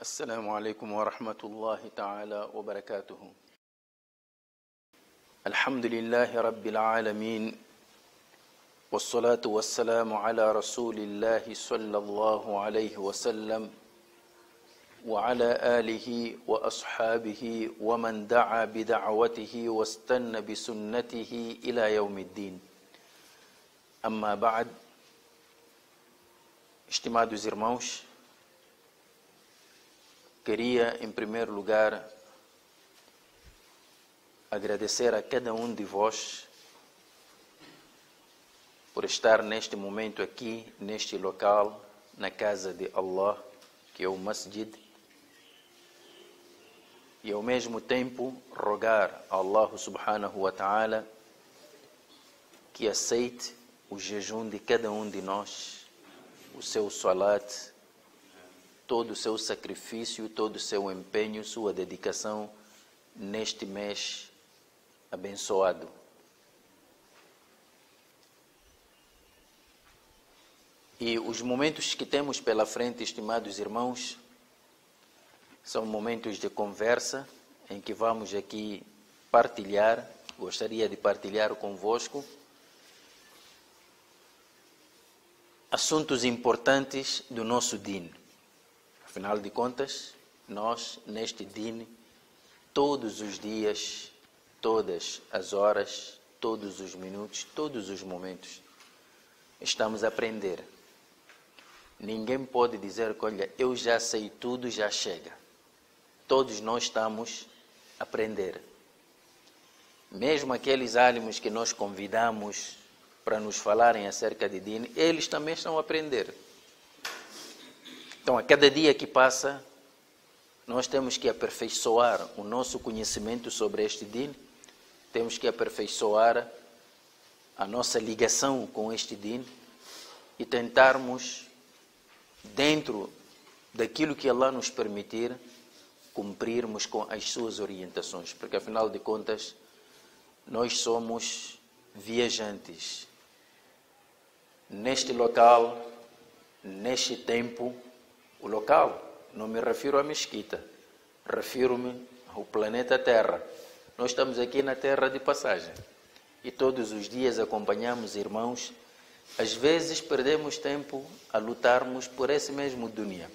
السلام عليكم ورحمة الله تعالى وبركاته. الحمد لله رب العالمين والصلاة والسلام على رسول الله صلى الله عليه وسلم وعلى آله وأصحابه ومن دعا بدعوته واستنى بسنته إلى يوم الدين. أما بعد Estimados irmãos, queria em primeiro lugar agradecer a cada um de vós por estar neste momento aqui, neste local, na casa de Allah, que é o Masjid, e ao mesmo tempo rogar a Allah subhanahu wa ta'ala que aceite o jejum de cada um de nós o seu salat, todo o seu sacrifício, todo o seu empenho, sua dedicação neste mês abençoado. E os momentos que temos pela frente, estimados irmãos, são momentos de conversa em que vamos aqui partilhar, gostaria de partilhar convosco assuntos importantes do nosso DIN. Afinal de contas, nós, neste DIN, todos os dias, todas as horas, todos os minutos, todos os momentos, estamos a aprender. Ninguém pode dizer que, olha, eu já sei tudo, já chega. Todos nós estamos a aprender. Mesmo aqueles ânimos que nós convidamos para nos falarem acerca de Dini, eles também estão a aprender. Então, a cada dia que passa, nós temos que aperfeiçoar o nosso conhecimento sobre este Dini, temos que aperfeiçoar a nossa ligação com este Dini e tentarmos, dentro daquilo que Allah nos permitir, cumprirmos com as suas orientações, porque afinal de contas, nós somos viajantes. Neste local, neste tempo, o local, não me refiro à mesquita, refiro-me ao planeta Terra. Nós estamos aqui na Terra de passagem e todos os dias acompanhamos irmãos. Às vezes perdemos tempo a lutarmos por esse mesmo dunia,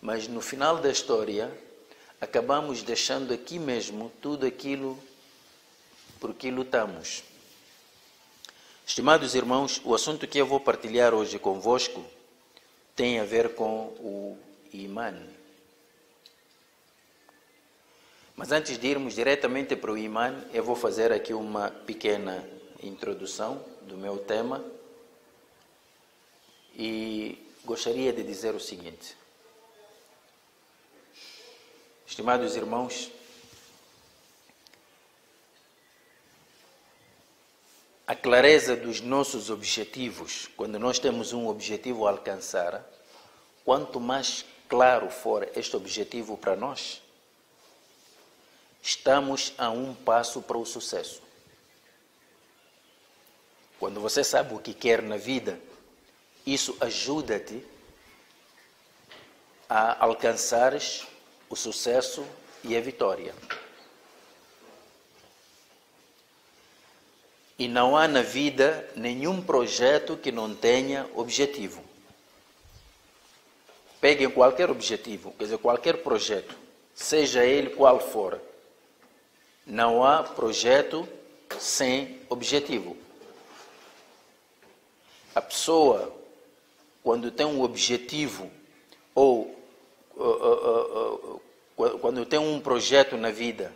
mas no final da história acabamos deixando aqui mesmo tudo aquilo por que lutamos. Estimados irmãos, o assunto que eu vou partilhar hoje convosco tem a ver com o imã. Mas antes de irmos diretamente para o imã, eu vou fazer aqui uma pequena introdução do meu tema e gostaria de dizer o seguinte. Estimados irmãos, a clareza dos nossos objetivos, quando nós temos um objetivo a alcançar, quanto mais claro for este objetivo para nós, estamos a um passo para o sucesso. Quando você sabe o que quer na vida, isso ajuda-te a alcançares o sucesso e a vitória. E não há na vida nenhum projeto que não tenha objetivo. Peguem qualquer objetivo, quer dizer, qualquer projeto, seja ele qual for. Não há projeto sem objetivo. A pessoa, quando tem um objetivo, ou uh, uh, uh, quando tem um projeto na vida,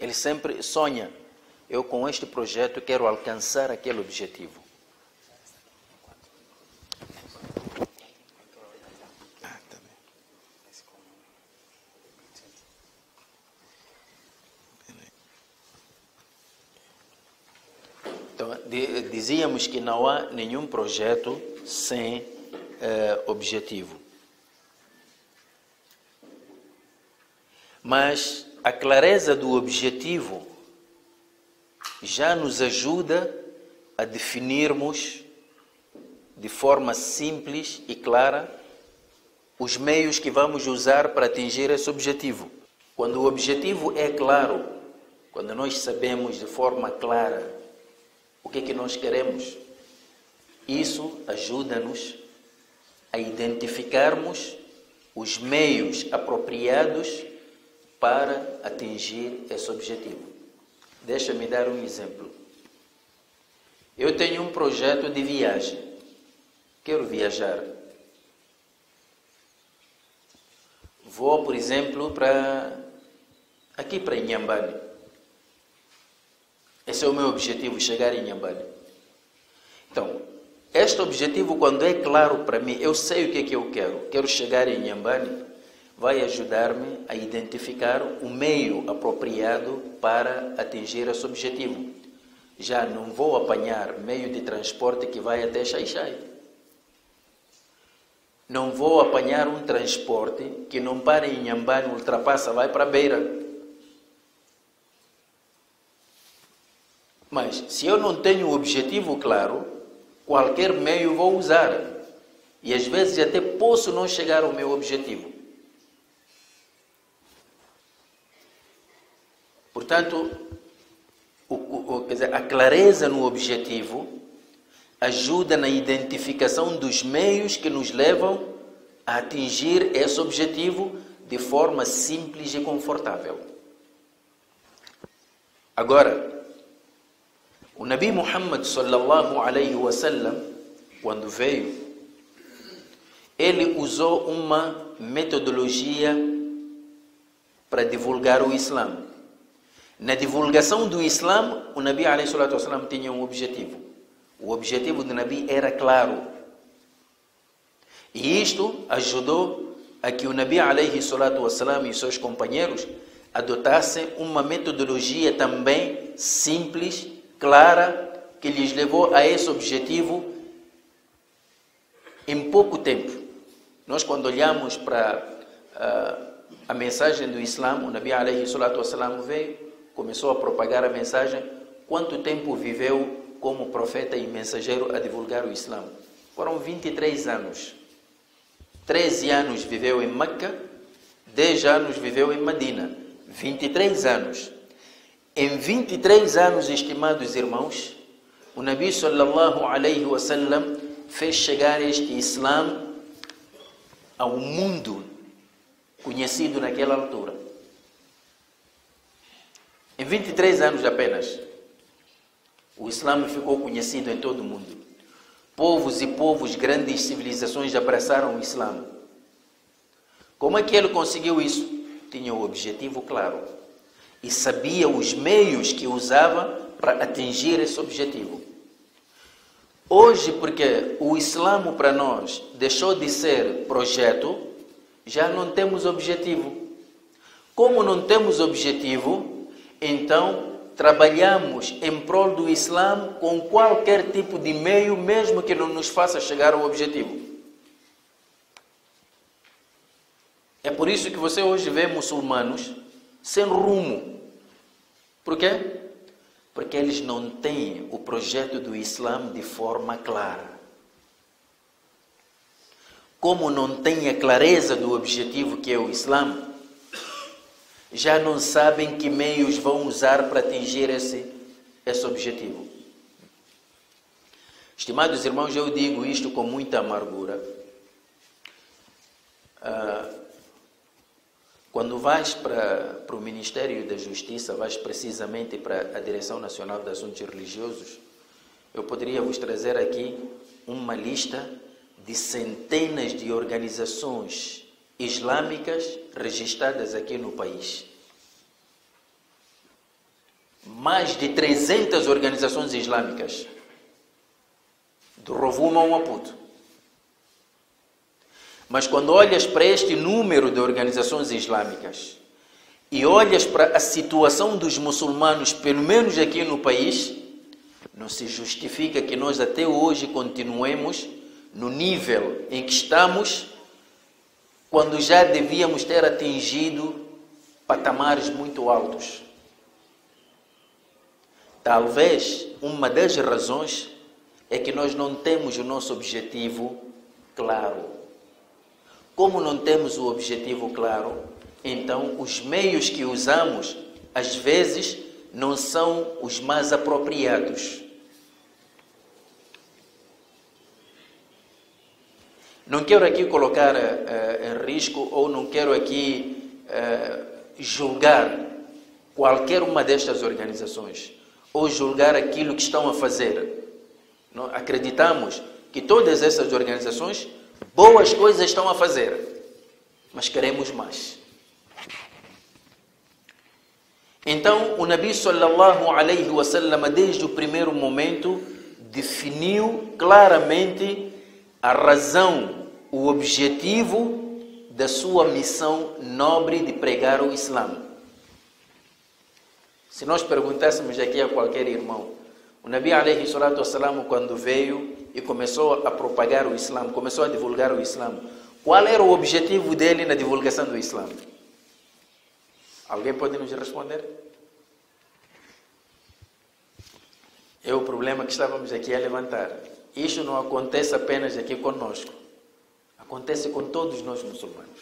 ele sempre sonha eu com este projeto quero alcançar aquele objetivo. Então, dizíamos que não há nenhum projeto sem eh, objetivo. Mas a clareza do objetivo já nos ajuda a definirmos de forma simples e clara os meios que vamos usar para atingir esse objetivo. Quando o objetivo é claro, quando nós sabemos de forma clara o que é que nós queremos, isso ajuda-nos a identificarmos os meios apropriados para atingir esse objetivo. Deixa-me dar um exemplo. Eu tenho um projeto de viagem. Quero viajar. Vou, por exemplo, para aqui para Inhambane. Esse é o meu objetivo, chegar em Inhambane. Então, este objetivo, quando é claro para mim, eu sei o que é que eu quero. Quero chegar em Inhambane, vai ajudar-me a identificar o meio apropriado para atingir esse objetivo. Já não vou apanhar meio de transporte que vai até Xaixai. Não vou apanhar um transporte que não para em Inhambane, ultrapassa, vai para beira. Mas se eu não tenho um objetivo claro, qualquer meio vou usar. E às vezes até posso não chegar ao meu objetivo. Portanto, o, o, dizer, a clareza no objetivo ajuda na identificação dos meios que nos levam a atingir esse objetivo de forma simples e confortável. Agora, o Nabi Muhammad sallallahu alaihi wasallam, quando veio, ele usou uma metodologia para divulgar o Islã. Na divulgação do Islã, o Nabi wasallam tinha um objetivo. O objetivo do Nabi era claro. E isto ajudou a que o Nabi wasallam e seus companheiros adotassem uma metodologia também simples clara que lhes levou a esse objetivo em pouco tempo. Nós, quando olhamos para uh, a mensagem do Islã, o Nabi wasalam veio, começou a propagar a mensagem. Quanto tempo viveu como profeta e mensageiro a divulgar o Islã? Foram 23 anos. 13 anos viveu em Meca, 10 anos viveu em Medina. 23 anos. Em 23 anos, estimados irmãos, o Nabi sallallahu alaihi wasallam fez chegar este Islã ao mundo conhecido naquela altura. Em 23 anos apenas, o Islã ficou conhecido em todo o mundo. Povos e povos, grandes civilizações abraçaram o Islã. Como é que ele conseguiu isso? Tinha o objetivo claro e sabia os meios que usava para atingir esse objetivo. Hoje, porque o Islã para nós deixou de ser projeto, já não temos objetivo. Como não temos objetivo, então trabalhamos em prol do Islã com qualquer tipo de meio, mesmo que não nos faça chegar ao objetivo. É por isso que você hoje vê muçulmanos sem rumo. Por quê? Porque eles não têm o projeto do Islã de forma clara. Como não têm a clareza do objetivo que é o Islã, já não sabem que meios vão usar para atingir esse, esse objetivo. Estimados irmãos, eu digo isto com muita amargura. Uh, quando vais para, para o Ministério da Justiça, vais precisamente para a Direção Nacional de Assuntos Religiosos, eu poderia vos trazer aqui uma lista de centenas de organizações islâmicas registradas aqui no país. Mais de 300 organizações islâmicas, do Rovuma ao Maputo. Mas quando olhas para este número de organizações islâmicas e olhas para a situação dos muçulmanos, pelo menos aqui no país, não se justifica que nós até hoje continuemos no nível em que estamos, quando já devíamos ter atingido patamares muito altos. Talvez uma das razões é que nós não temos o nosso objetivo claro. Como não temos o objetivo claro, então os meios que usamos, às vezes, não são os mais apropriados. Não quero aqui colocar uh, em risco ou não quero aqui uh, julgar qualquer uma destas organizações ou julgar aquilo que estão a fazer. Não, acreditamos que todas essas organizações boas coisas estão a fazer, mas queremos mais. Então, o Nabi sallallahu alaihi wasallam desde o primeiro momento definiu claramente a razão, o objetivo da sua missão nobre de pregar o Islã. Se nós perguntássemos aqui a qualquer irmão, o Nabi alaihi salatu wasalam, quando veio e começou a propagar o Islã, começou a divulgar o Islã, qual era o objetivo dele na divulgação do Islã? Alguém pode nos responder? É o problema que estávamos aqui a levantar. Isso não acontece apenas aqui conosco. Acontece com todos nós muçulmanos.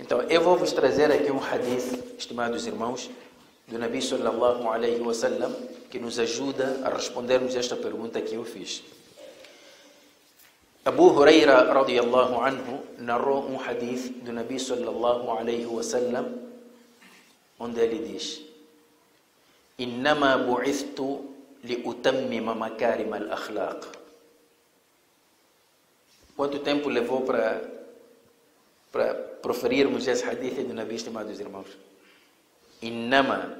Então, eu vou vos trazer aqui um hadith, estimados irmãos, do Nabi sallallahu alaihi wasallam, que nos ajuda a respondermos esta pergunta que eu fiz. Abu Huraira radiyallahu anhu narrou um hadith do Nabi sallallahu alaihi wasallam, onde ele diz: "Innama bu'ithtu liutammima makarim al-akhlaq." Quanto tempo levou para para proferirmos esse hadith do Nabi, estimados irmãos? Innama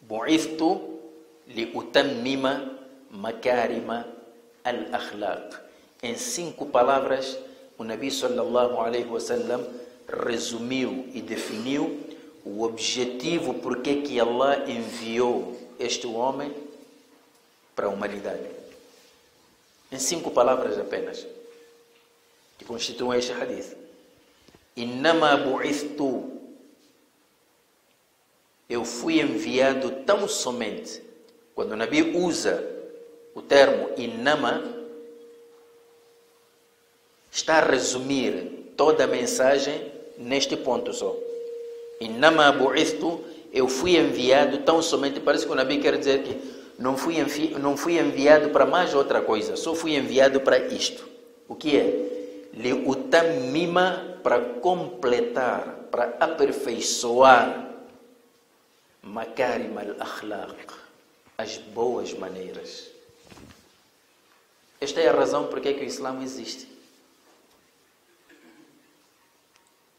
bu'ithtu liutammima makarima al-akhlaq. Em cinco palavras, o Nabi sallallahu alaihi wasallam resumiu e definiu o objetivo por que Allah enviou este homem para a humanidade. Em cinco palavras apenas, que constituem este hadith. Innama bu'ithtu. Eu fui enviado tão somente. Quando o Nabi usa o termo innama, está a resumir toda a mensagem neste ponto só. Innama bu'ithtu. Eu fui enviado tão somente. Parece que o Nabi quer dizer que não fui, não fui enviado para mais outra coisa, só fui enviado para isto. O que é? Liutammima para completar, para aperfeiçoar makarim al-akhlaq, as boas maneiras. Esta é a razão por que o Islã existe.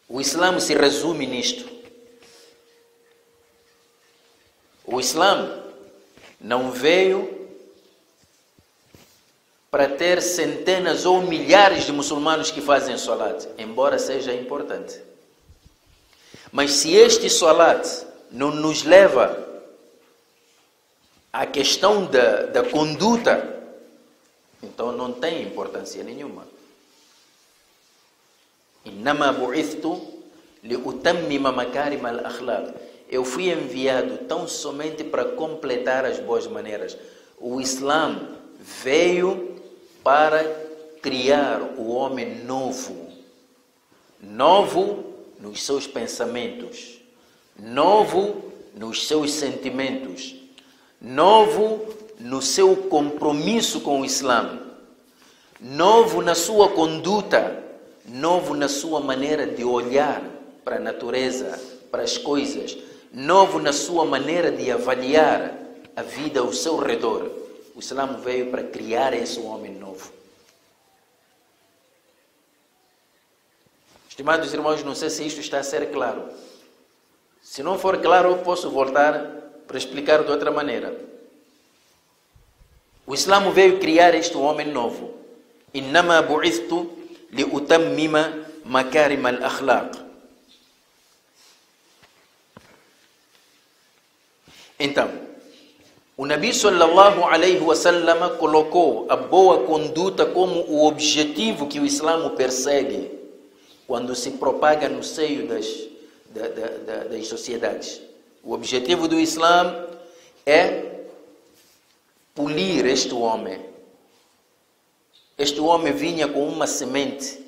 O Islã se resume nisto. O Islã não veio para ter centenas ou milhares de muçulmanos que fazem salat, embora seja importante. Mas se este salat não nos leva à questão da, da conduta, então não tem importância nenhuma. Innama. Eu fui enviado tão somente para completar as boas maneiras. O Islã veio para criar o homem novo. Novo nos seus pensamentos, novo nos seus sentimentos, novo no seu compromisso com o Islã, novo na sua conduta, novo na sua maneira de olhar para a natureza, para as coisas, novo na sua maneira de avaliar a vida ao seu redor. O Islã veio para criar esse homem novo. Estimados irmãos, não sei se isto está a ser claro. Se não for claro, posso voltar para explicar de outra maneira. O Islã veio criar este homem novo. Innama bu'ithtu liutammima makarim al-akhlaq. Então, o Nabi sallallahu alaihi wasallam colocou a boa conduta como o objetivo que o Islã persegue quando se propaga no seio das, da, da, das sociedades. O objetivo do Islã é polir este homem, Este homem vinha com uma semente,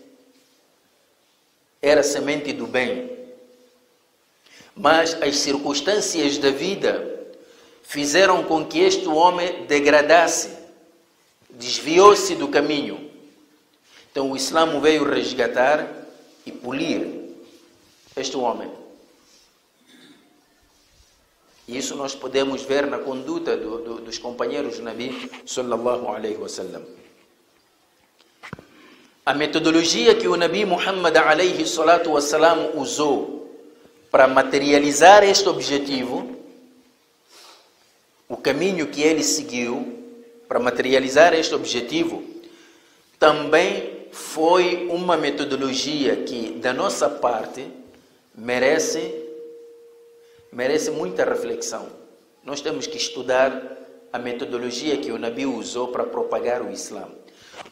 era semente do bem. Mas as circunstâncias da vida fizeram com que este homem degradasse, desviou-se do caminho. Então o Islã veio resgatar e polir este homem. E isso nós podemos ver na conduta do, do, dos companheiros do Nabi sallallahu alaihi wasallam. A metodologia que o Nabi Muhammad alaihi salatu wasallam usou para materializar este objetivo, o caminho que ele seguiu para materializar este objetivo, também foi uma metodologia que, da nossa parte, merece merece muita reflexão. Nós temos que estudar a metodologia que o Nabi usou para propagar o Islã.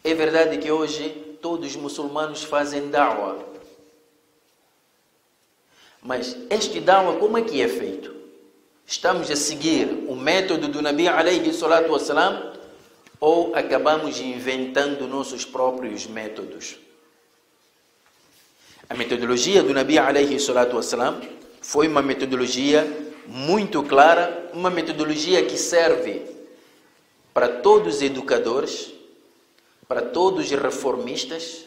É verdade que hoje todos os muçulmanos fazem da'wah. Mas este da'wah como é que é feito? Estamos a seguir o método do Nabi alayhi salatu wasalam ou acabamos inventando nossos próprios métodos? A metodologia do Nabi alayhi salatu wasalam foi uma metodologia muito clara, uma metodologia que serve para todos os educadores, para todos os reformistas,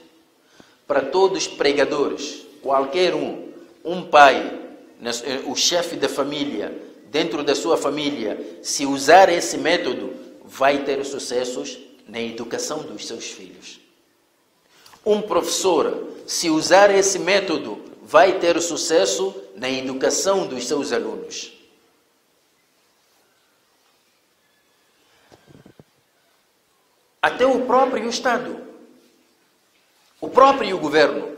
para todos os pregadores, qualquer um, um pai, o chefe da família, dentro da sua família, se usar esse método, vai ter sucessos na educação dos seus filhos. Um professor, se usar esse método, vai ter sucesso na educação dos seus alunos. Até o próprio Estado, o próprio governo,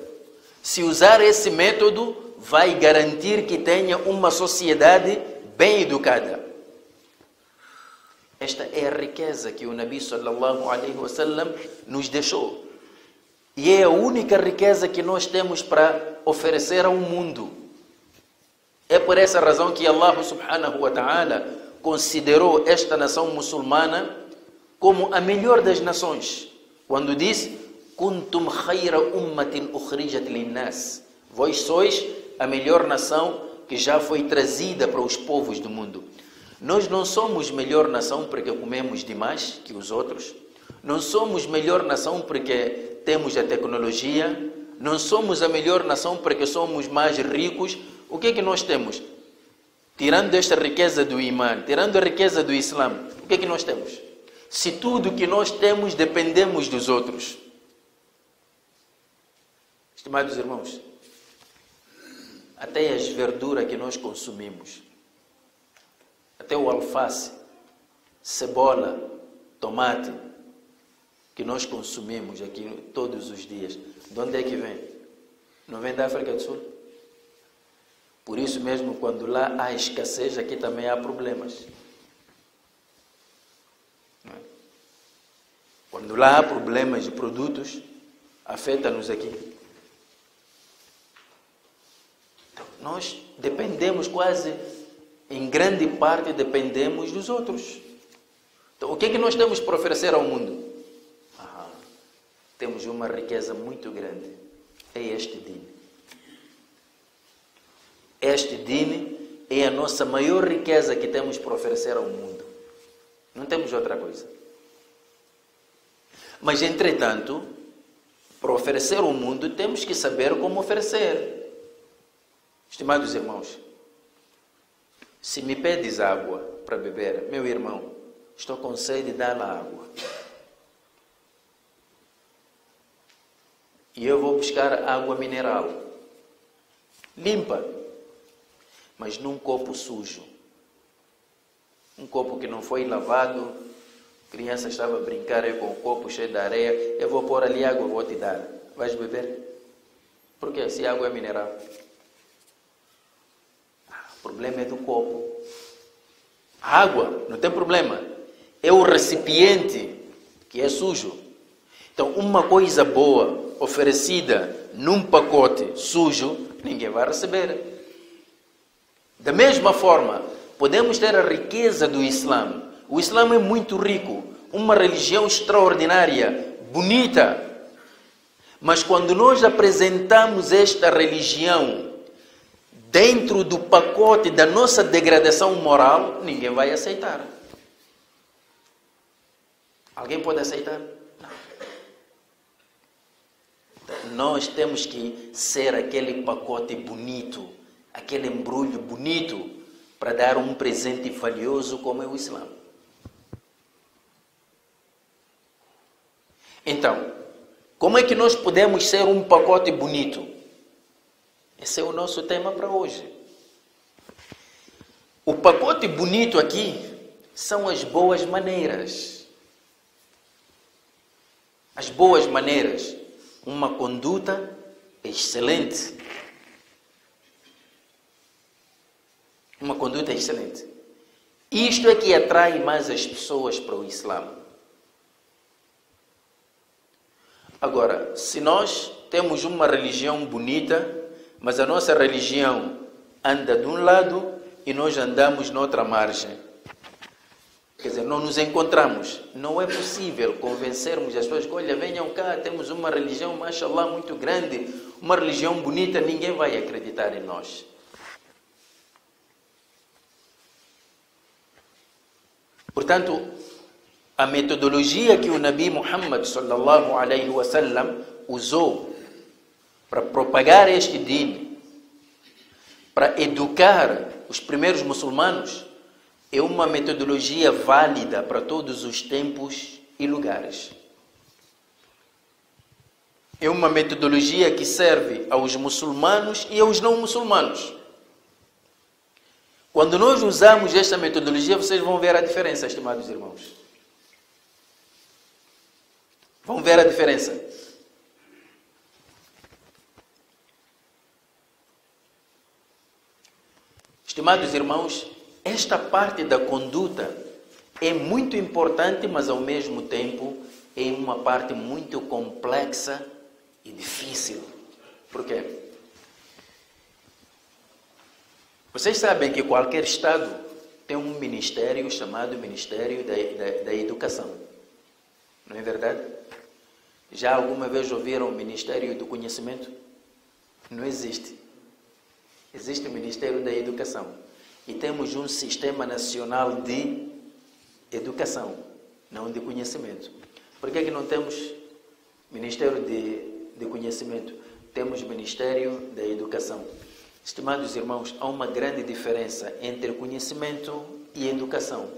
se usar esse método, vai garantir que tenha uma sociedade bem educada. Esta é a riqueza que o Nabi sallallahu alaihi wasallam nos deixou. E é a única riqueza que nós temos para oferecer ao mundo. É por essa razão que Allah subhanahu wa ta'ala considerou esta nação muçulmana como a melhor das nações. Quando disse: Kuntum khayra ummatin ukhrijat linnas. Vós sois a melhor nação que já foi trazida para os povos do mundo. Nós não somos melhor nação porque comemos demais que os outros. Não somos melhor nação porque temos a tecnologia, não somos a melhor nação porque somos mais ricos. O que é que nós temos? Tirando esta riqueza do imã, tirando a riqueza do Islã, o que é que nós temos? Se tudo que nós temos dependemos dos outros. Estimados irmãos, até as verduras que nós consumimos, até o alface, cebola, tomate, que nós consumimos aqui todos os dias, de onde é que vem? Não vem da África do Sul? Por isso mesmo, quando lá há escassez, aqui também há problemas. É? Quando lá há problemas de produtos, afeta-nos aqui. Então, nós dependemos quase, em grande parte, dependemos dos outros. Então, o que é que nós temos para oferecer ao mundo? temos uma riqueza muito grande. É este dine. Este dine é a nossa maior riqueza que temos para oferecer ao mundo. Não temos outra coisa. Mas, entretanto, para oferecer ao mundo, temos que saber como oferecer. Estimados irmãos, se me pedes água para beber, meu irmão, estou com sede, dá-la água. e eu vou buscar água mineral, limpa, mas num copo sujo. Um copo que não foi lavado, criança estava a brincar com o copo cheio de areia, eu vou pôr ali água, vou te dar. Vais beber? Porque se água é mineral. O problema é do copo. A água, não tem problema. É o recipiente que é sujo. Então, uma coisa boa oferecida num pacote sujo, ninguém vai receber. Da mesma forma, podemos ter a riqueza do Islã. O Islã é muito rico, uma religião extraordinária, bonita. Mas quando nós apresentamos esta religião dentro do pacote da nossa degradação moral, ninguém vai aceitar. Alguém pode aceitar? Não. Nós temos que ser aquele pacote bonito, aquele embrulho bonito para dar um presente valioso como é o Islã. Então, como é que nós podemos ser um pacote bonito? Esse é o nosso tema para hoje. O pacote bonito aqui são as boas maneiras. As boas maneiras. Uma conduta excelente. Uma conduta excelente. Isto é que atrai mais as pessoas para o Islã. Agora, se nós temos uma religião bonita, mas a nossa religião anda de um lado e nós andamos noutra margem. Quer dizer, não nos encontramos. Não é possível convencermos as pessoas que, olha, venham cá, temos uma religião, mashallah, muito grande, uma religião bonita, ninguém vai acreditar em nós. Portanto, a metodologia que o Nabi Muhammad sallallahu alaihi wasallam usou para propagar este din, para educar os primeiros muçulmanos, é uma metodologia válida para todos os tempos e lugares. É uma metodologia que serve aos muçulmanos e aos não muçulmanos. Quando nós usamos esta metodologia, vocês vão ver a diferença, estimados irmãos. Vão ver a diferença. Estimados irmãos, esta parte da conduta é muito importante, mas ao mesmo tempo é uma parte muito complexa e difícil. Por quê? Vocês sabem que qualquer Estado tem um ministério chamado Ministério da, da, da Educação. Não é verdade? Já alguma vez ouviram o Ministério do Conhecimento? Não existe. Existe o Ministério da Educação e temos um Sistema Nacional de Educação, não de conhecimento. Por que, é que não temos Ministério de, de Conhecimento? Temos Ministério da Educação. Estimados irmãos, há uma grande diferença entre conhecimento e educação.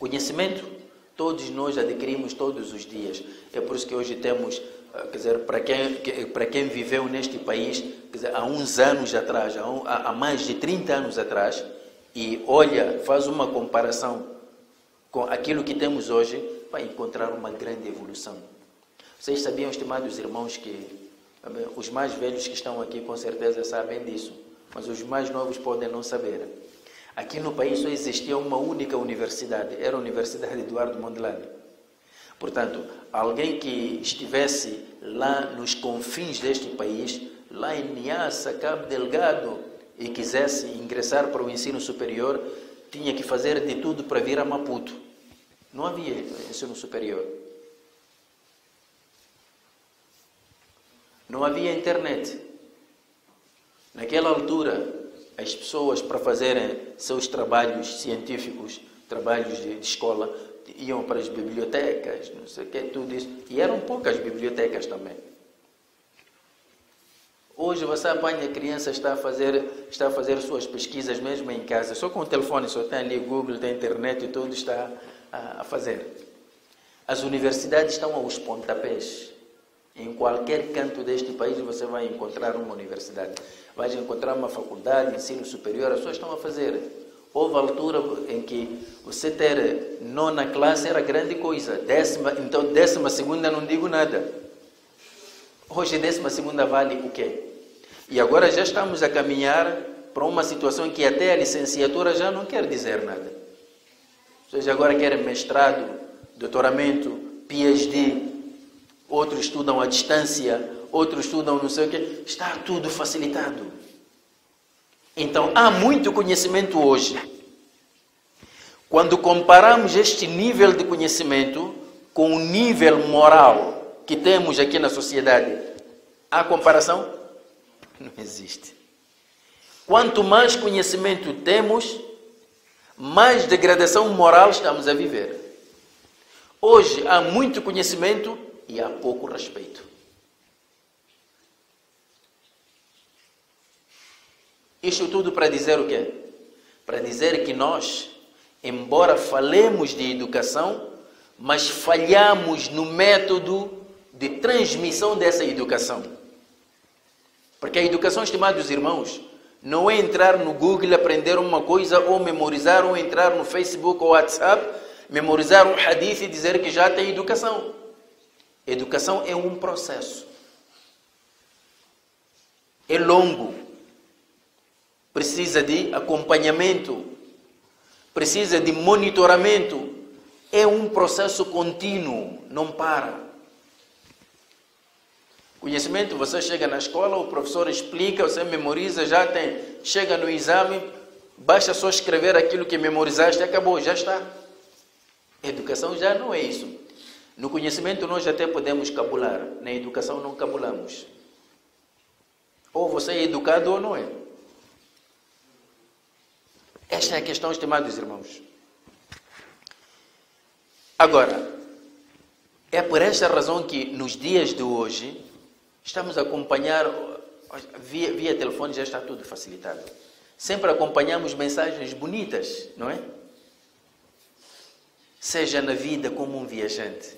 Conhecimento, todos nós adquirimos todos os dias. É por isso que hoje temos quer dizer, para quem, para quem viveu neste país dizer, há uns anos atrás, há, há mais de 30 anos atrás, e olha, faz uma comparação com aquilo que temos hoje, vai encontrar uma grande evolução. Vocês sabiam, estimados irmãos, que os mais velhos que estão aqui com certeza sabem disso, mas os mais novos podem não saber. Aqui no país só existia uma única universidade, era a Universidade Eduardo Mondlane. Portanto, alguém que estivesse lá nos confins deste país, lá em Niassa, Cabo Delgado, e quisesse ingressar para o ensino superior, tinha que fazer de tudo para vir a Maputo. Não havia ensino superior. Não havia internet. Naquela altura, as pessoas, para fazerem seus trabalhos científicos, trabalhos de escola, iam para as bibliotecas, não sei o que, tudo isso. E eram poucas bibliotecas também. Hoje você apanha a criança está a fazer está a fazer suas pesquisas mesmo em casa, só com o telefone, só tem ali Google, tem internet e tudo está a, fazer. As universidades estão aos pontapés. Em qualquer canto deste país você vai encontrar uma universidade, vai encontrar uma faculdade, ensino superior, as pessoas estão a fazer. Houve altura em que você ter nona classe era grande coisa. Décima, então décima segunda não digo nada. Hoje décima segunda vale o quê? E agora já estamos a caminhar para uma situação que até a licenciatura já não quer dizer nada. Vocês agora querem mestrado, doutoramento, PhD, outros estudam à distância, outros estudam não sei o quê. Está tudo facilitado. Então, há muito conhecimento hoje. Quando comparamos este nível de conhecimento com o nível moral que temos aqui na sociedade, há comparação? Não existe. Quanto mais conhecimento temos, mais degradação moral estamos a viver. Hoje há muito conhecimento e há pouco respeito. Isto tudo para dizer o quê? Para dizer que nós, embora falemos de educação, mas falhamos no método de transmissão dessa educação. Porque a educação, estimados irmãos, não é entrar no Google, aprender uma coisa, ou memorizar, ou entrar no Facebook ou WhatsApp, memorizar um hadith e dizer que já tem educação. Educação é um processo. É longo. Precisa de acompanhamento. Precisa de monitoramento. É um processo contínuo, não para. Conhecimento, você chega na escola, o professor explica, você memoriza, já tem. Chega no exame, basta só escrever aquilo que memorizaste acabou, já está. Educação já não é isso. No conhecimento nós até podemos cabular, na educação não cabulamos. Ou você é educado ou não é. Esta é a questão, estimados irmãos. Agora, é por esta razão que nos dias de hoje Estamos a acompanhar, via, via telefone já está tudo facilitado. Sempre acompanhamos mensagens bonitas, não é? Seja na vida como um viajante.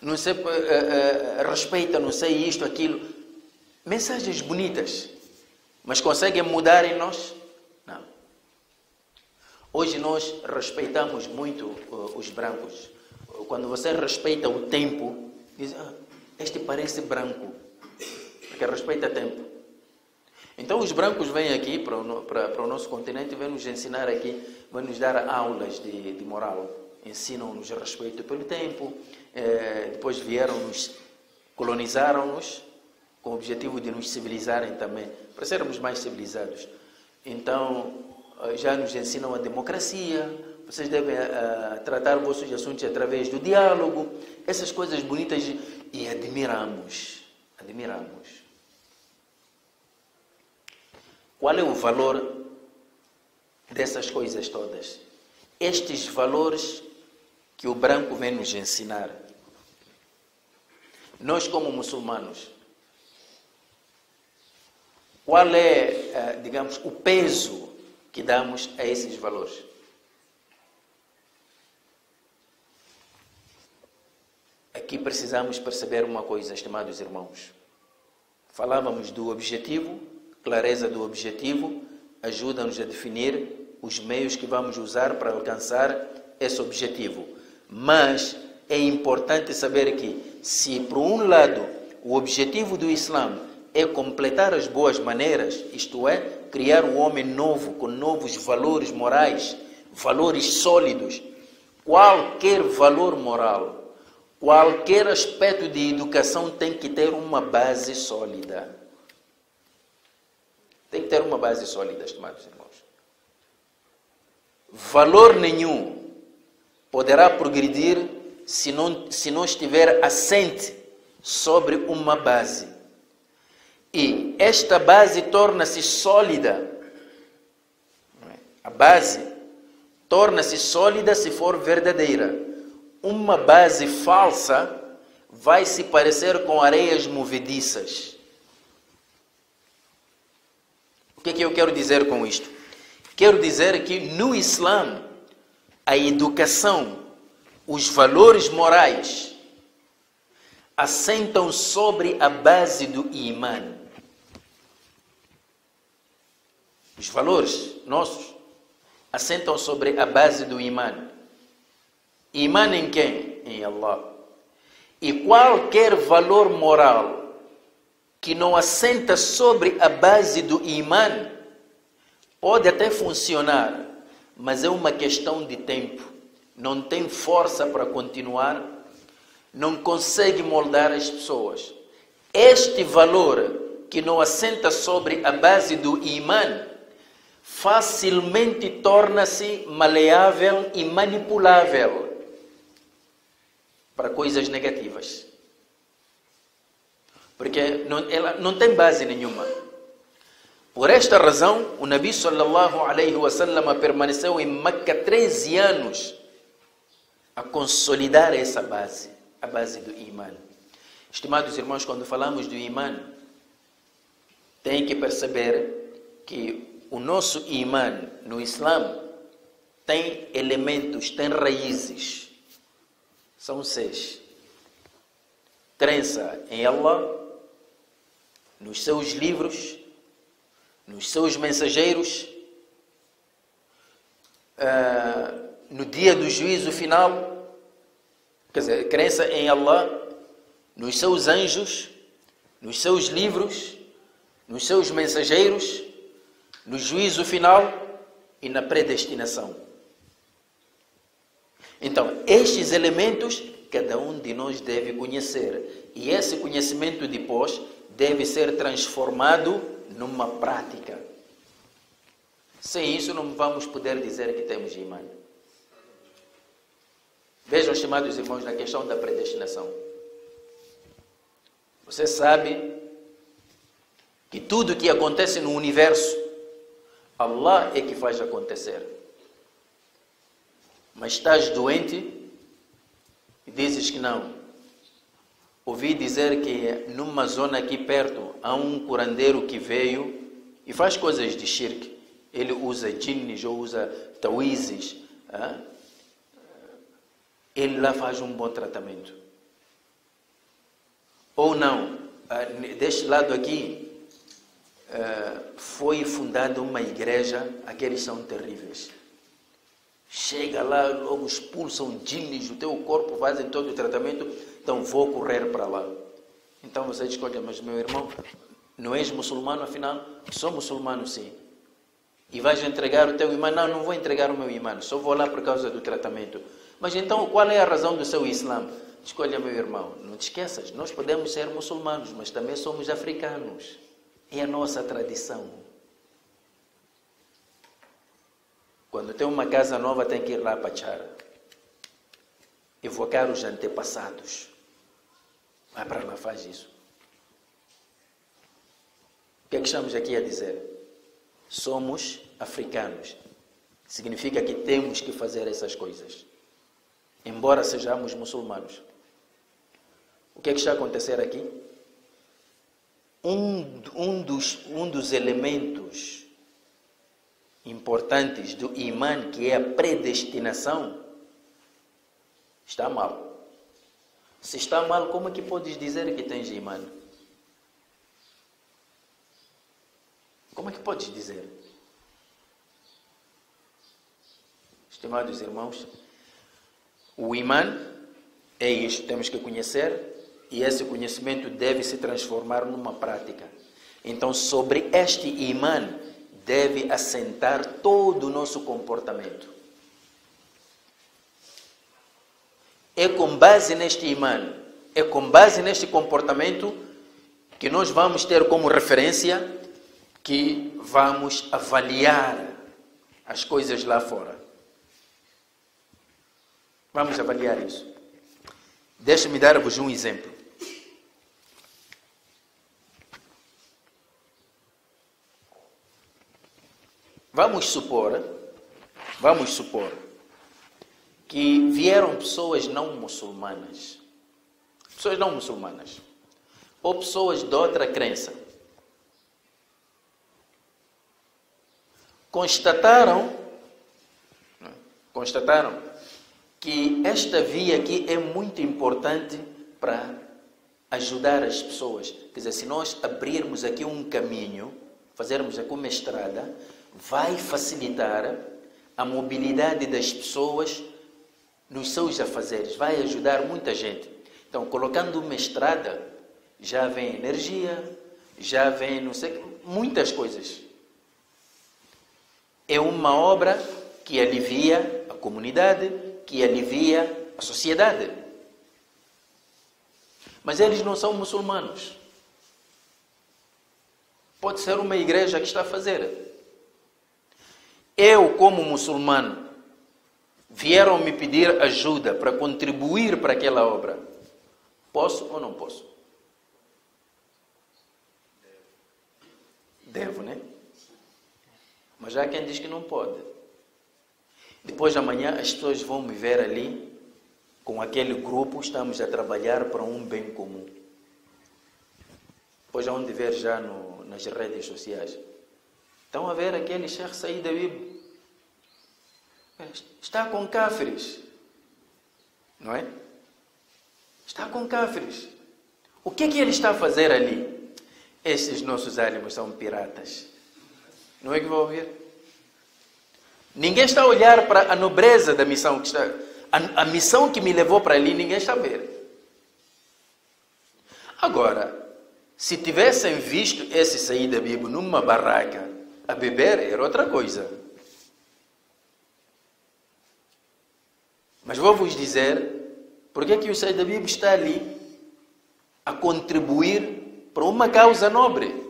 Não sei, uh, uh, respeita, não sei isto, aquilo. Mensagens bonitas. Mas conseguem mudar em nós? Hoje nós respeitamos muito uh, os brancos. Quando você respeita o tempo, diz, ah, este parece branco, porque respeita tempo. Então os brancos vêm aqui para o, para, para o nosso continente e vêm nos ensinar aqui, vêm nos dar aulas de, de moral. Ensinam-nos respeito pelo tempo, eh, depois vieram-nos, colonizaram-nos com o objetivo de nos civilizarem também, para sermos mais civilizados. Então já nos ensinam a democracia, vocês devem uh, tratar vossos assuntos através do diálogo, essas coisas bonitas e admiramos, admiramos. Qual é o valor dessas coisas todas? Estes valores que o branco vem nos ensinar. Nós, como muçulmanos, qual é, digamos, o peso que damos a esses valores? Aqui precisamos perceber uma coisa, estimados irmãos. Falávamos do objetivo, clareza do objetivo, ajuda-nos a definir os meios que vamos usar para alcançar esse objetivo. Mas é importante saber que, se por um lado o objetivo do Islã é completar as boas maneiras, isto é, criar um homem novo com novos valores morais, valores sólidos, qualquer valor moral Qualquer aspecto de educação tem que ter uma base sólida. Tem que ter uma base sólida, estimados irmãos. Valor nenhum poderá progredir se não, se não estiver assente sobre uma base. Esta base torna-se sólida. A base torna-se sólida se for verdadeira uma base falsa vai se parecer com areias movediças. O que é que eu quero dizer com isto? Quero dizer que no Islã, a educação, os valores morais assentam sobre a base do imã. Os valores nossos assentam sobre a base do imã. Iman em quem? Em Allah. E qualquer valor moral que não assenta sobre a base do iman pode até funcionar, mas é uma questão de tempo. Não tem força para continuar, não consegue moldar as pessoas. Este valor que não assenta sobre a base do iman facilmente torna-se maleável e manipulável para coisas negativas. Porque não, ela não tem base nenhuma. Por esta razão, o Nabi sallallahu alaihi wasallam permaneceu em Meca 13 anos a consolidar essa base, a base do iman. Estimados irmãos, quando falamos do iman, tem que perceber que o nosso iman no Islã tem elementos, tem raízes. São seis. Crença em Allah, nos seus livros, nos seus mensageiros, uh, no dia do juízo final, quer dizer, crença em Allah, nos seus anjos, nos seus livros, nos seus mensageiros, no juízo final e na predestinação. Então, estes elementos cada um de nós deve conhecer. E esse conhecimento depois deve ser transformado numa prática. Sem isso, não vamos poder dizer que temos imã. Vejam, estimados irmãos, na questão da predestinação. Você sabe que tudo que acontece no universo, Allah é que faz acontecer. Mas estás doente e dizes que não. Ouvi dizer que numa zona aqui perto há um curandeiro que veio e faz coisas de shirk. Ele usa jinnis ou usa tawizes. Ele lá faz um bom tratamento. Ou não, ah, deste lado aqui ah, foi fundada uma igreja, aqueles são terríveis. Chega lá, logo expulsam jinnis do teu corpo, fazem todo o tratamento então vou correr para lá. Então você Olha, mas meu irmão, não és muçulmano afinal? Sou muçulmano sim. E vais entregar o teu imã? Não, não vou entregar o meu imã, só vou lá por causa do tratamento. Mas então qual é a razão do seu Islã? Escolha, meu irmão, não te esqueças, nós podemos ser muçulmanos, mas também somos africanos. É a nossa tradição. Quando tem uma casa nova, tem que ir lá para Chara. Evocar os antepassados. Lá, faz isso. O que é que estamos aqui a dizer? Somos africanos. Significa que temos que fazer essas coisas. Embora sejamos muçulmanos. O que é que está a acontecer aqui? Um, um, dos, um dos elementos importantes do imã, que é a predestinação, está mal. Se está mal, como é que podes dizer que tens imã? Como é que podes dizer? Estimados irmãos, o imã é isto, temos que conhecer e esse conhecimento deve se transformar numa prática. Então, sobre este imã deve assentar todo o nosso comportamento. É com base neste imã, é com base neste comportamento que nós vamos ter como referência que vamos avaliar as coisas lá fora. Vamos avaliar isso. Deixe-me dar-vos um exemplo. Vamos supor, vamos supor que vieram pessoas não muçulmanas, pessoas não muçulmanas, ou pessoas de outra crença, constataram, constataram que esta via aqui é muito importante para ajudar as pessoas. Quer dizer, se nós abrirmos aqui um caminho, fazermos aqui uma estrada, vai facilitar a mobilidade das pessoas nos seus afazeres, vai ajudar muita gente. Então, colocando uma estrada, já vem energia, já vem, não sei, muitas coisas. É uma obra que alivia a comunidade, que alivia a sociedade. Mas eles não são muçulmanos. Pode ser uma igreja que está a fazer. Eu, como muçulmano, vieram me pedir ajuda para contribuir para aquela obra. Posso ou não posso? Devo, né? Mas há quem diz que não pode. Depois de amanhã as pessoas vão me ver ali com aquele grupo, estamos a trabalhar para um bem comum. Depois vão ver já no, nas redes sociais. Estão a ver aquele Sheikh Said Abib. Está com cáferes. Não é? Está com cáferes. O que é que ele está a fazer ali? Estes nossos ânimos são piratas. Não é que vão ouvir? Ninguém está a olhar para a nobreza da missão que está. A, a missão que me levou para ali, ninguém está a ver. Agora, se tivessem visto esse sair da Bíblia numa barraca a beber, era outra coisa. Mas vou vos dizer porque é que o sair da Bíblia está ali a contribuir para uma causa nobre.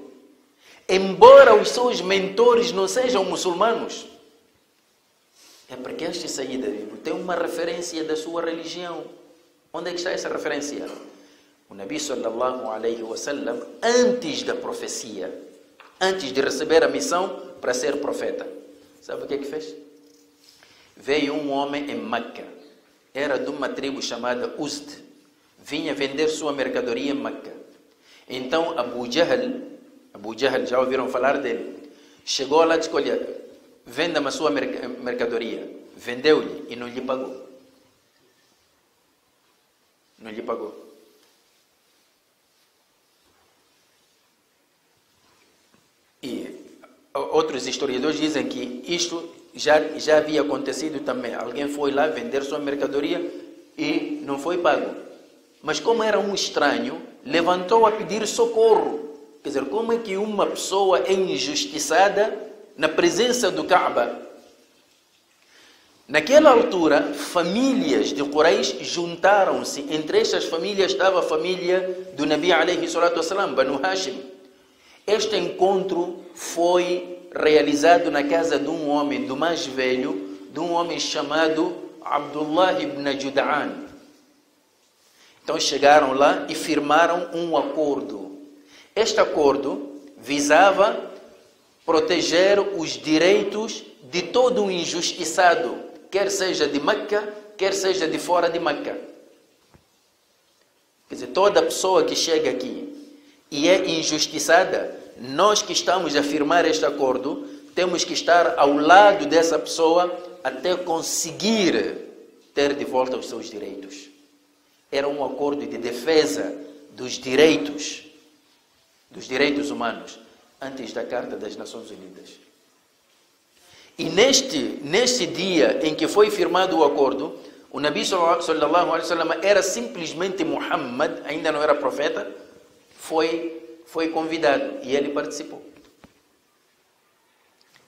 Embora os seus mentores não sejam muçulmanos, é porque este saída tem uma referência da sua religião. Onde é que está essa referência? O Nabi sallallahu alaihi wasallam, antes da profecia, antes de receber a missão para ser profeta, sabe o que é que fez? Veio um homem em Meca, era de uma tribo chamada Uzd, vinha vender sua mercadoria em Meca. Então Abu Jahl, Abu Jahl, já ouviram falar dele? Chegou lá e disse: Olha, venda-me a sua mercadoria. Vendeu-lhe e não lhe pagou. Não lhe pagou. E outros historiadores dizem que isto já, já havia acontecido também. Alguém foi lá vender sua mercadoria e não foi pago. Mas como era um estranho, levantou a pedir socorro. Quer dizer, como é que uma pessoa é injustiçada na presença do Kaaba? Naquela altura, famílias de Quraysh juntaram-se. Entre estas famílias estava a família do Nabi alayhi salatu wasalam, Banu Hashim. Este encontro foi realizado na casa de um homem, do mais velho, de um homem chamado Abdullah ibn Jud'an. Então chegaram lá e firmaram um acordo. Este acordo visava proteger os direitos de todo um injustiçado, quer seja de Meca, quer seja de fora de Meca. Quer dizer, toda pessoa que chega aqui e é injustiçada, nós que estamos a firmar este acordo, temos que estar ao lado dessa pessoa até conseguir ter de volta os seus direitos era um acordo de defesa dos direitos, dos direitos humanos, antes da Carta das Nações Unidas. E neste, neste dia em que foi firmado o acordo, o Nabi sallallahu alaihi wasallam era simplesmente Muhammad, ainda não era profeta, foi, foi convidado e ele participou.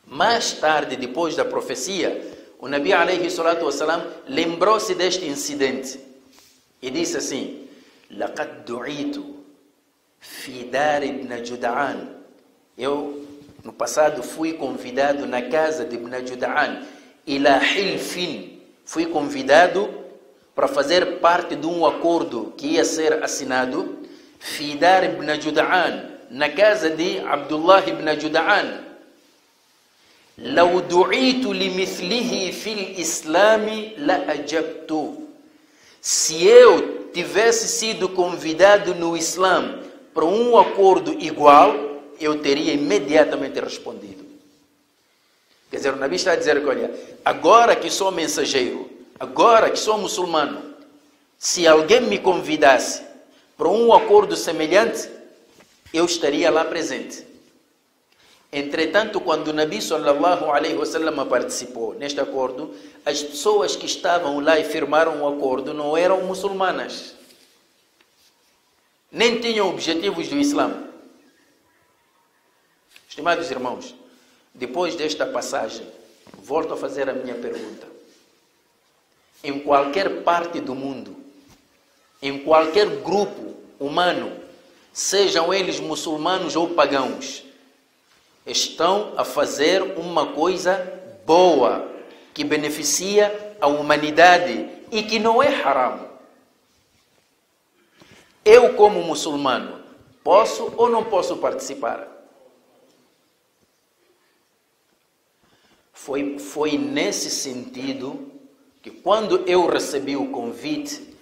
Mais tarde, depois da profecia, o Nabi alayhi salatu wasalam lembrou-se deste incidente e disse assim: "Laqad du'itu fi dar ibn Jud'an". Eu no passado fui convidado na casa de Ibn Jud'an ila hilfin, fui convidado para fazer parte de um acordo que ia ser assinado Fidar ibn Juda'an, na casa de Abdullah ibn Juda'an. لو دعيت لمثله في الإسلام لأجبت se eu tivesse sido convidado no Islã para um acordo igual, eu teria imediatamente respondido. Quer dizer, o Nabi está a dizer que, olha, agora que sou mensageiro, agora que sou muçulmano, se alguém me convidasse para um acordo semelhante, eu estaria lá presente. Entretanto, quando o Nabi sallallahu alaihi wasallam participou neste acordo, as pessoas que estavam lá e firmaram o acordo não eram muçulmanas. Nem tinham objetivos do Islã. Estimados irmãos, depois desta passagem, volto a fazer a minha pergunta. Em qualquer parte do mundo, em qualquer grupo humano, sejam eles muçulmanos ou pagãos, estão a fazer uma coisa boa, que beneficia a humanidade e que não é haram. Eu, como muçulmano, posso ou não posso participar? Foi, foi nesse sentido que, quando eu recebi o convite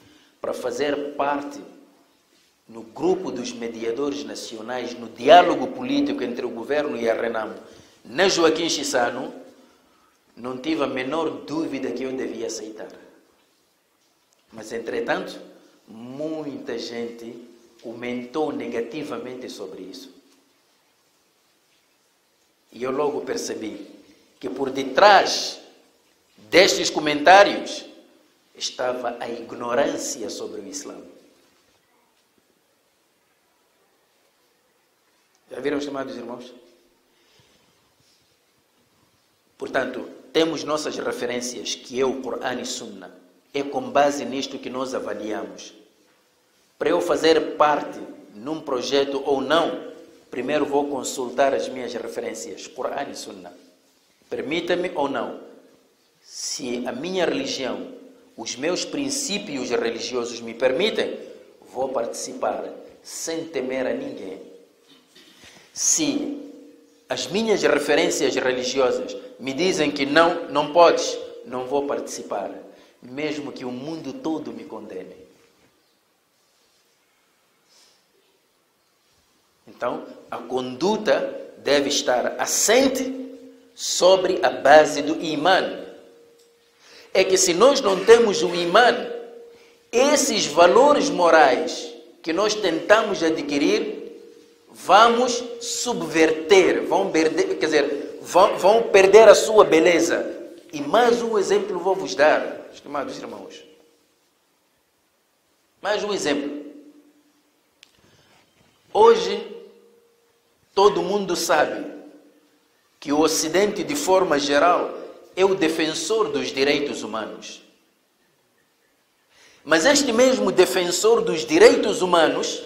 para fazer parte no grupo dos mediadores nacionais, no diálogo político entre o governo e a Renamo, na Joaquim Chissano, não tive a menor dúvida que eu devia aceitar. Mas, entretanto, muita gente comentou negativamente sobre isso. E eu logo percebi que por detrás destes comentários estava a ignorância sobre o Islã. Já viram, estimados irmãos? Portanto, temos nossas referências, que é o Corão e Sunna. É com base nisto que nós avaliamos. Para eu fazer parte num projeto ou não, primeiro vou consultar as minhas referências, Corão e Sunna. Permita-me ou não, se a minha religião, os meus princípios religiosos me permitem, vou participar sem temer a ninguém. Se as minhas referências religiosas me dizem que não, não podes, não vou participar, mesmo que o mundo todo me condene. Então, a conduta deve estar assente sobre a base do imã. É que se nós não temos o imã, esses valores morais que nós tentamos adquirir, vamos subverter, vão perder, quer dizer, vão, vão perder a sua beleza. E mais um exemplo vou vos dar, estimados irmãos. Mais um exemplo. Hoje, todo mundo sabe que o Ocidente, de forma geral, é o defensor dos direitos humanos. Mas este mesmo defensor dos direitos humanos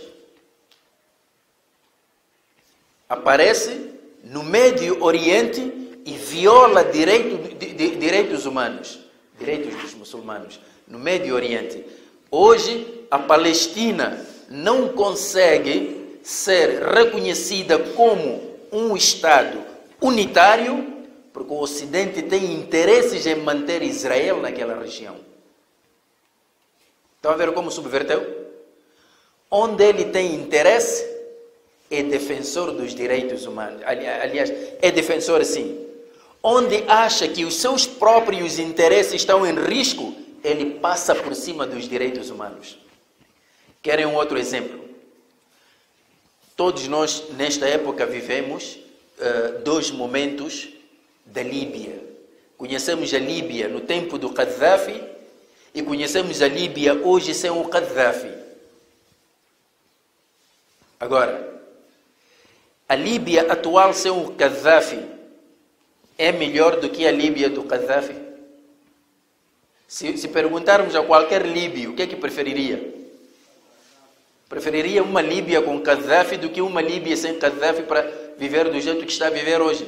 aparece no Médio Oriente e viola direito, di, di, direitos humanos, direitos dos muçulmanos, no Médio Oriente. Hoje, a Palestina não consegue ser reconhecida como um Estado unitário, porque o Ocidente tem interesses em manter Israel naquela região. Estão a ver como subverteu? Onde ele tem interesse, é defensor dos direitos humanos. Aliás, é defensor sim. Onde acha que os seus próprios interesses estão em risco, ele passa por cima dos direitos humanos. Querem um outro exemplo? Todos nós, nesta época, vivemos uh, dois momentos da Líbia. Conhecemos a Líbia no tempo do Gaddafi e conhecemos a Líbia hoje sem o Gaddafi. Agora, a Líbia atual sem o Gaddafi é melhor do que a Líbia do Gaddafi? Se, se perguntarmos a qualquer líbio, o que é que preferiria? Preferiria uma Líbia com Gaddafi do que uma Líbia sem Gaddafi para viver do jeito que está a viver hoje.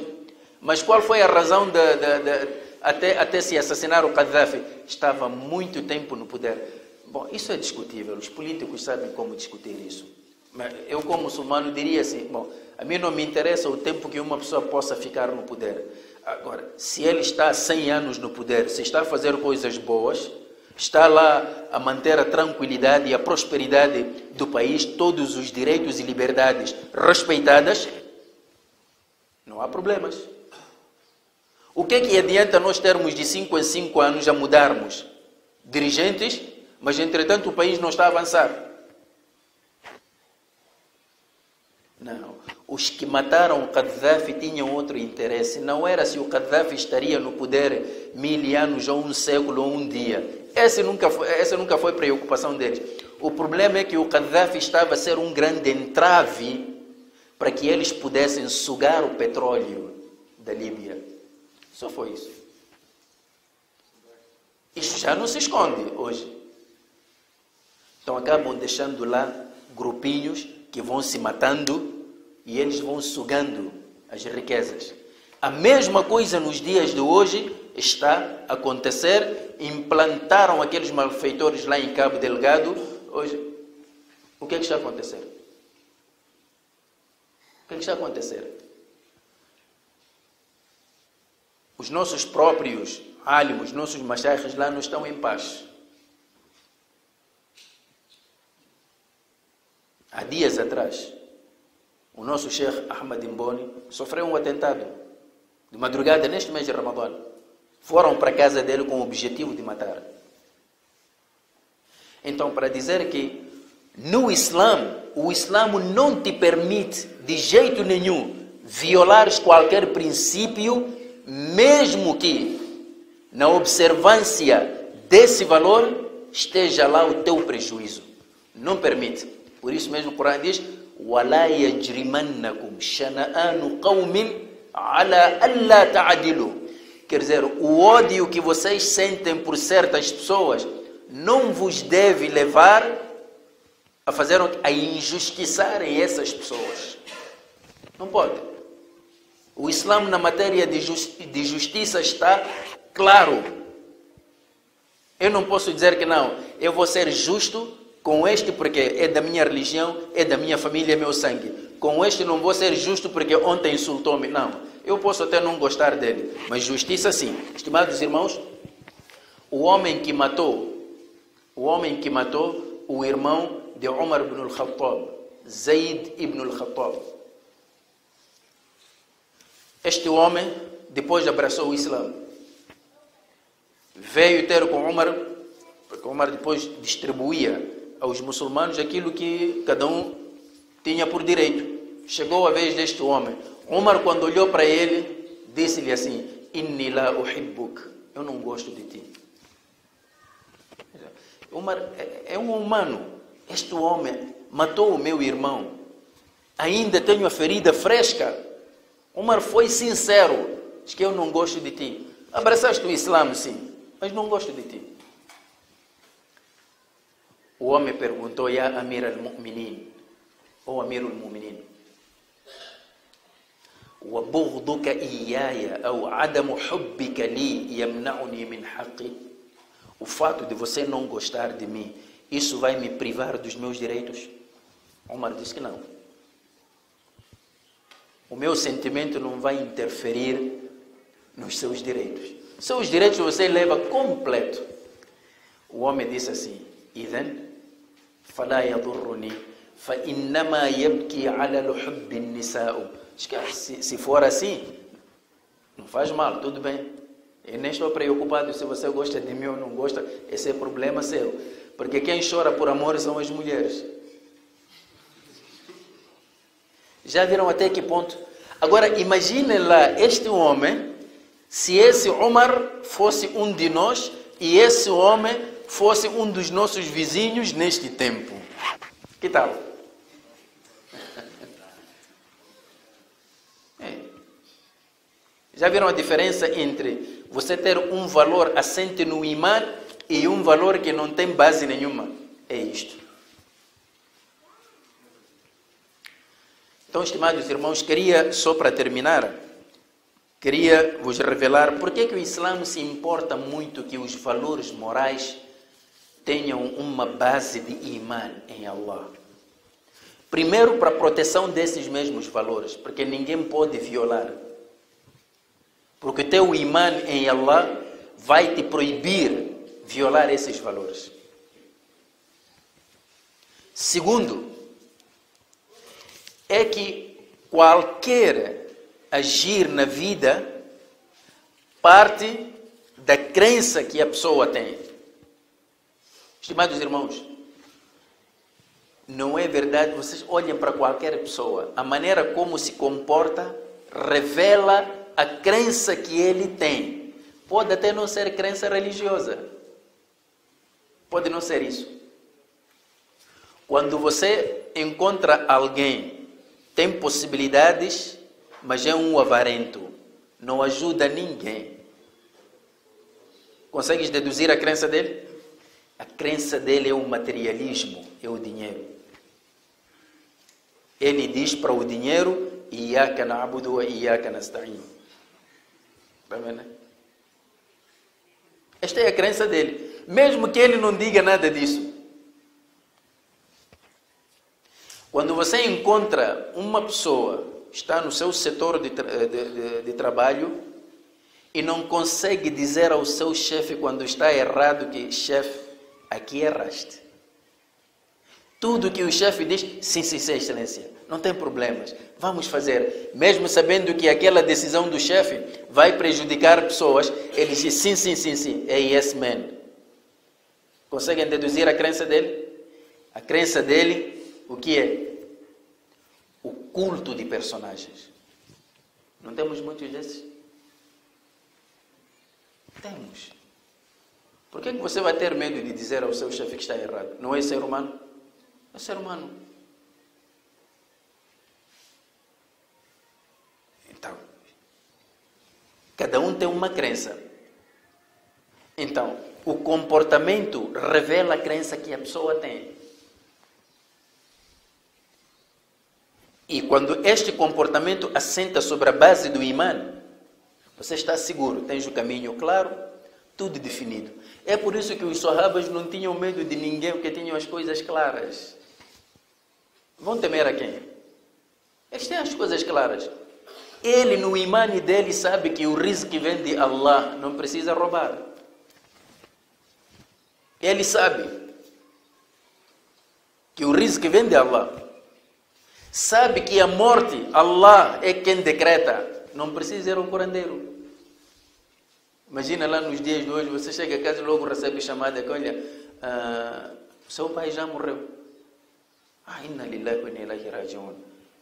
Mas qual foi a razão de, de, de, até, até se assassinar o Gaddafi? Estava muito tempo no poder. Bom, isso é discutível, os políticos sabem como discutir isso. Mas eu, como muçulmano, diria assim: bom, a mim não me interessa o tempo que uma pessoa possa ficar no poder. Agora, se ele está 100 anos no poder, se está a fazer coisas boas, está lá a manter a tranquilidade e a prosperidade do país, todos os direitos e liberdades respeitadas, não há problemas. O que é que adianta nós termos de 5 em 5 anos a mudarmos dirigentes, mas entretanto o país não está a avançar? Não. Os que mataram o Gaddafi tinham outro interesse. Não era se o Gaddafi estaria no poder mil anos, ou um século, ou um dia. Essa nunca foi, essa nunca foi preocupação deles. O problema é que o Gaddafi estava a ser um grande entrave para que eles pudessem sugar o petróleo da Líbia. Só foi isso. Isso já não se esconde hoje. Então acabam deixando lá grupinhos que vão se matando e eles vão sugando as riquezas. A mesma coisa nos dias de hoje está a acontecer. Implantaram aqueles malfeitores lá em Cabo Delgado. Hoje, o que, é que está a acontecer? O que, é que está a acontecer? Os nossos próprios álimos, nossos machachos lá não estão em paz. Há dias atrás, o nosso Sheikh Ahmad Imboni sofreu um atentado de madrugada neste mês de Ramadã. Foram para a casa dele com o objetivo de matar. Então, para dizer que no Islã, o Islã não te permite de jeito nenhum violares qualquer princípio, mesmo que na observância desse valor esteja lá o teu prejuízo. Não permite. Por isso mesmo o Corão diz: ولا يجرمنكم شنآن قوم على ألا تعدلوا Quer dizer, o ódio que vocês sentem por certas pessoas não vos deve levar a fazer a injustiçarem essas pessoas. Não pode. O Islã na matéria de, justi de justiça está claro. Eu não posso dizer que não, eu vou ser justo com este porque é da minha religião, é da minha família, é meu sangue. Com este não vou ser justo porque ontem insultou-me. Não. Eu posso até não gostar dele, mas justiça sim. Estimados irmãos, o homem que matou, o homem que matou o irmão de Umar ibn al-Khattab, Zaid ibn al-Khattab. Este homem depois abraçou o Islã. Veio ter com Umar, porque Umar depois distribuía aos muçulmanos aquilo que cada um tinha por direito. Chegou a vez deste homem. Umar, quando olhou para ele, disse-lhe assim: Inni la uhibbuk. Eu não gosto de ti. Umar é, é um humano. Este homem matou o meu irmão. Ainda tenho a ferida fresca. Umar foi sincero. Diz que eu não gosto de ti. Abraçaste o Islã, sim, mas não gosto de ti. O homem perguntou, Ya Amir al-Mu'minin, ou Amir al-Mu'minin, وبغضك إياي أو عدم حبك لي يمنعني من حقي O fato de você não gostar de mim, isso vai me privar dos meus direitos? Omar disse que não. O meu sentimento não vai interferir nos seus direitos. Seus direitos você leva completo. O homem disse assim: Idan, fala yadurruni, fa innama yabki ala nisa'u. Esquece, ah, se for assim, não faz mal, tudo bem. Eu nem estou preocupado se você gosta de mim ou não gosta, esse é problema seu. Porque quem chora por amor são as mulheres já viram até que ponto agora imaginem lá este homem se esse Omar fosse um de nós e esse homem fosse um dos nossos vizinhos neste tempo que tal? É. Já viram a diferença entre você ter um valor assente no imã e um valor que não tem base nenhuma? É isto. Então, estimados irmãos, queria, só para terminar, queria vos revelar por que, que o Islã se importa muito que os valores morais tenham uma base de imã em Allah. Primeiro, para a proteção desses mesmos valores, porque ninguém pode violar. Porque teu imã em Allah vai te proibir violar esses valores. Segundo, é que qualquer agir na vida parte da crença que a pessoa tem. Estimados irmãos, não é verdade, vocês olhem para qualquer pessoa, a maneira como se comporta revela a crença que ele tem. Pode até não ser crença religiosa. Pode não ser isso. Quando você encontra alguém, tem possibilidades, mas é um avarento, não ajuda ninguém. Consegues deduzir a crença dele? A crença dele é o materialismo, é o dinheiro. Ele diz para o dinheiro, Iyaka na'budu wa iyaka nasta'in. Tá vendo? Esta é a crença dele. Mesmo que ele não diga nada disso. Quando você encontra uma pessoa, está no seu setor de, de, de, de trabalho, e não consegue dizer ao seu chefe quando está errado que, chefe, aqui erraste. Tudo que o chefe diz, sim, sim, sim, excelência, não tem problemas, vamos fazer. Mesmo sabendo que aquela decisão do chefe vai prejudicar pessoas, ele diz, sim, sim, sim, sim, é yes man. Conseguem deduzir a crença dele? A crença dele, o que é? O culto de personagens. Não temos muitos desses? Temos. Por que você vai ter medo de dizer ao seu chefe que está errado? Não é ser humano? É ser humano. Então, cada um tem uma crença. Então, o comportamento revela a crença que a pessoa tem. E quando este comportamento assenta sobre a base do imã, você está seguro, tens o caminho claro, tudo definido. É por isso que os sahabas não tinham medo de ninguém, porque tinham as coisas claras. Vão temer a quem? Eles têm as coisas claras. Ele, no imã dele, sabe que o que vem de Allah não precisa roubar. Ele sabe que o que vem de Allah. Sabe que a morte, Allah é quem decreta. Não precisa ser um curandeiro. Imagina lá nos dias de hoje, você chega a casa e logo recebe chamada que, olha, uh, seu pai já morreu. Ah, inna lillahi wa.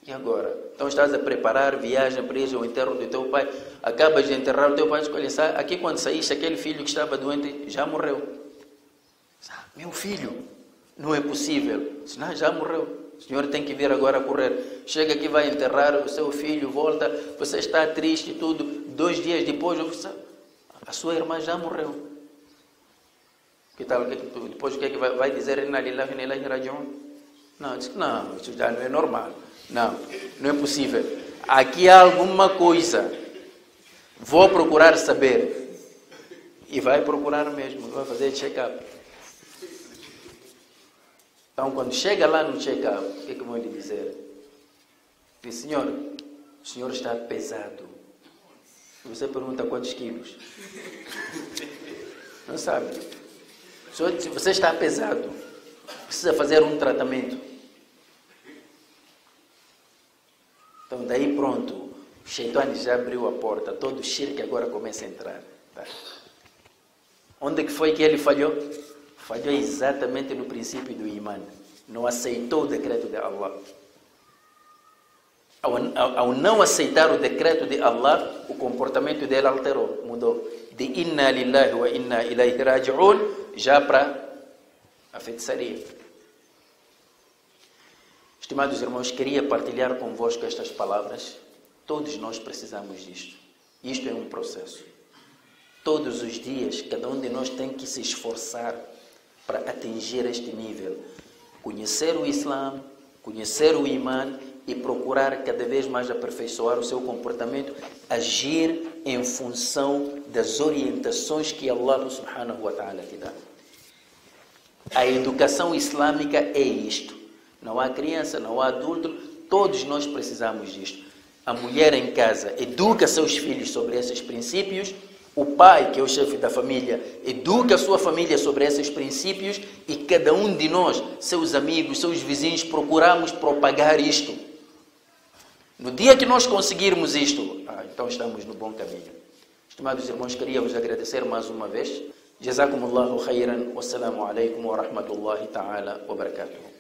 E agora? Então estás a preparar viagem para ir ao enterro do teu pai, acabas de enterrar o teu pai, escolhe, aqui quando saíste, aquele filho que estava doente já morreu. Meu filho, não é possível. Não, já morreu. O senhor tem que vir agora correr. Chega aqui, vai enterrar o seu filho, volta, você está triste tudo. Dois dias depois, você a sua irmã já morreu. Que tal? Depois o que é que vai, vai dizer? Não, não, isso já não é normal. Não, não é possível. Aqui há alguma coisa. Vou procurar saber. E vai procurar mesmo, vai fazer check-up. Então, quando chega lá no check-up, o que, é que vão lhe dizer? Diz, senhor, o senhor está pesado. Você pergunta quantos quilos? Não sabe. Se você está pesado, precisa fazer um tratamento. Então, daí pronto, o Sheitani já abriu a porta, todo o shirk agora começa a entrar. Tá? Onde que foi que ele falhou? Falhou exatamente no princípio do imã. Não aceitou o decreto de Allah. Ao, ao, não aceitar o decreto de Allah, o comportamento dele alterou, mudou. De inna lillahi wa inna ilayhi raji'un, já para a feitiçaria. Estimados irmãos, queria partilhar convosco estas palavras. Todos nós precisamos disto. Isto é um processo. Todos os dias, cada um de nós tem que se esforçar para atingir este nível. Conhecer o Islã, conhecer o Imã e procurar cada vez mais aperfeiçoar o seu comportamento, agir em função das orientações que Allah subhanahu wa ta'ala te dá. A educação islâmica é isto. Não há criança, não há adulto, todos nós precisamos disto. A mulher em casa educa seus filhos sobre esses princípios o pai, que é o chefe da família, educa a sua família sobre esses princípios e cada um de nós, seus amigos, seus vizinhos, procuramos propagar isto. No dia que nós conseguirmos isto, ah, então estamos no bom caminho. Estimados irmãos, queria vos agradecer mais uma vez. Jazakumullahu khairan. Wassalamu alaikum wa rahmatullahi ta'ala wa barakatuh.